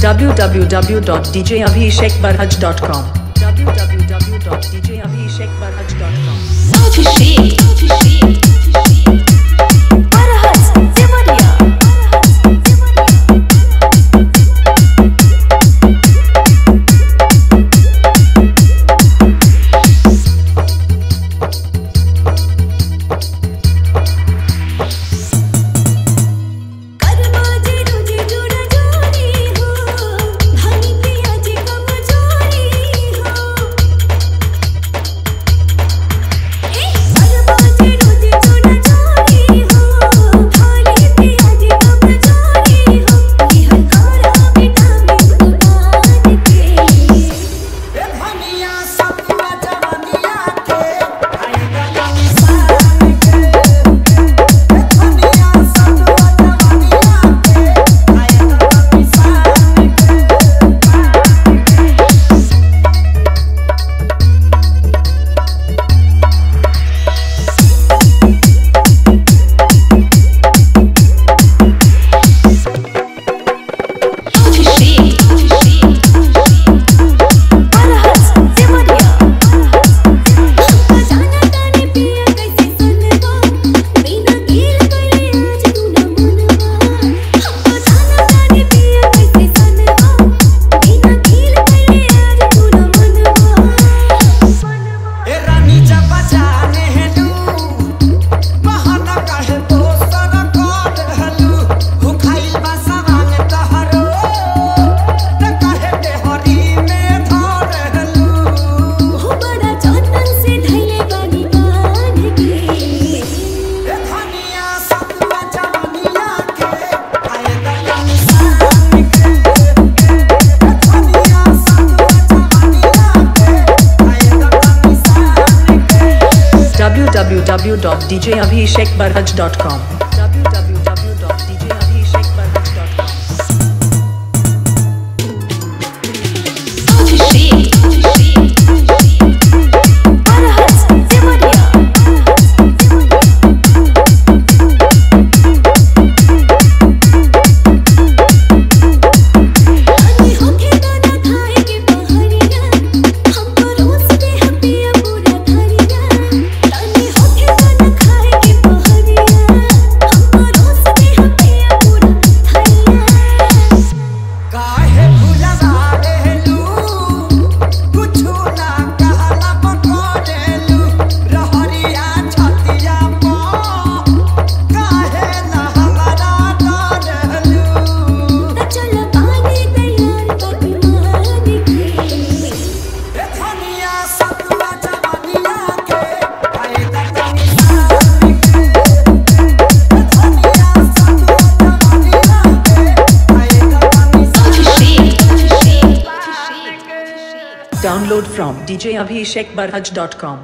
www.djabhishekbarhaj.com www.djabhishekbarhaj.com www.djabhishekbaraj.com. Download from DJ Abhishek Barhaj dot com